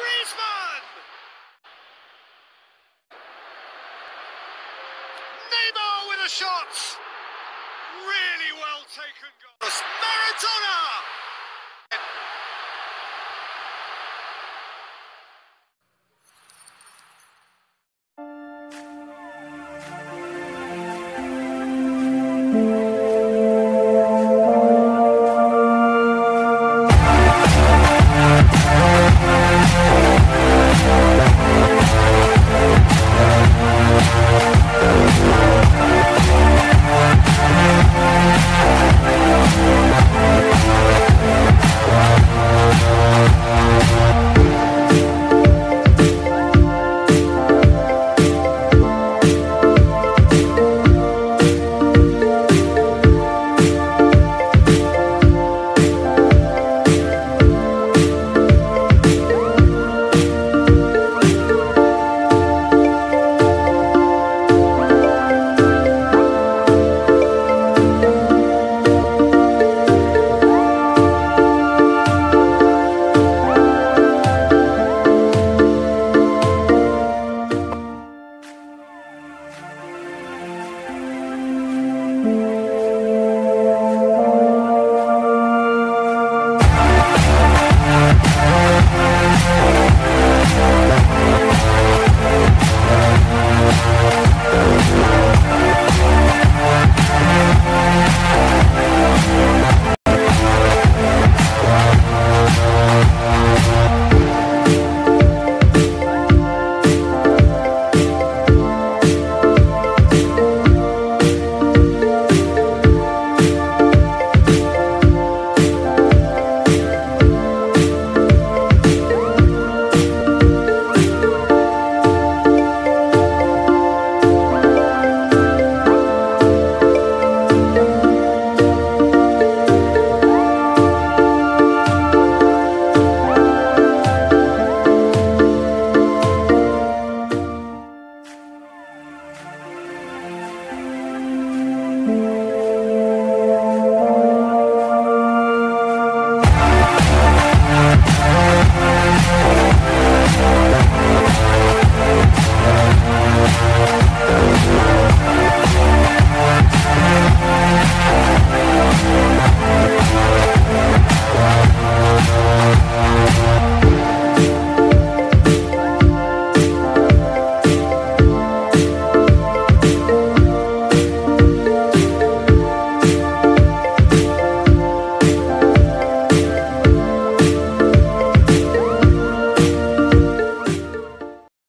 Griezmann! Neymar with a shot! Really well taken goal. Maradona!